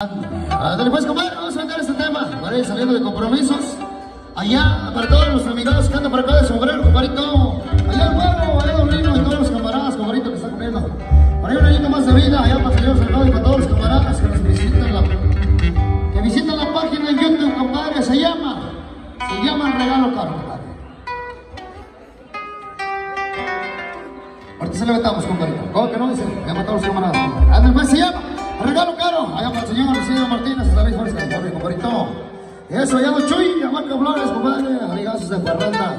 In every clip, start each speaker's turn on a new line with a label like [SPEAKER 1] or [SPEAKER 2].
[SPEAKER 1] Dale pues, compadre, vamos a meter este tema para ir saliendo de compromisos. Allá, para todos los amigos que andan por acá de sombrero, compadrito. Allá el huevo, allá Don Lino y todos los camaradas, compadrito, que están comiendo. Para ir un añito más de vida, allá para Señor Salgado y para todos los camaradas que nos visitan la, que visitan la página en YouTube, compadre. Se llama, se llama Regalo Caro, compadre. Ahorita se le metamos, compadrito. ¿Cómo que no? Dice, allá para todos los camaradas, compadre. Ándale, pues, se llama. Regalo caro, allá para el señor Isidro Martínez, la fuerza del pobre compadrito. Eso, allá don Chuy, a Marco Flores, compadre, amigazos de Parranda.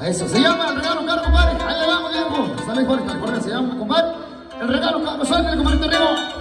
[SPEAKER 1] Eso, se llama el regalo caro, compadre. Ahí le. Hasta la fuerza del pobre se llama, compadre. El regalo caro, sale, compadrito, arriba.